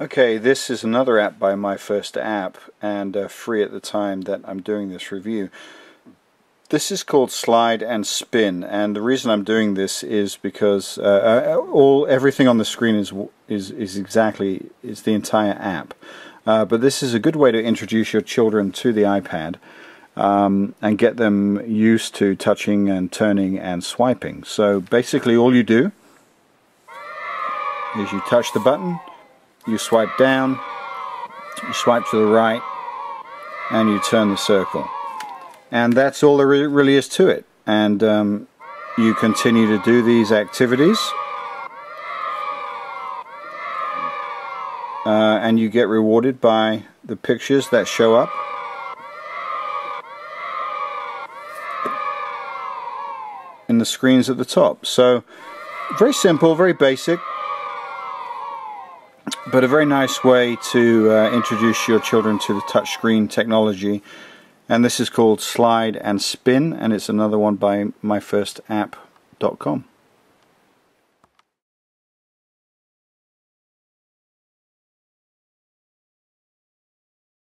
Okay, this is another app by My First App and uh, free at the time that I'm doing this review. This is called Slide and Spin, and the reason I'm doing this is because uh, uh all everything on the screen is is is exactly is the entire app. Uh, but this is a good way to introduce your children to the iPad um, and get them used to touching and turning and swiping. So basically, all you do is you touch the button you swipe down, you swipe to the right, and you turn the circle. And that's all there really is to it. And um, you continue to do these activities. Uh, and you get rewarded by the pictures that show up. in the screens at the top. So very simple, very basic but a very nice way to uh, introduce your children to the touchscreen technology. And this is called Slide and Spin and it's another one by myfirstapp.com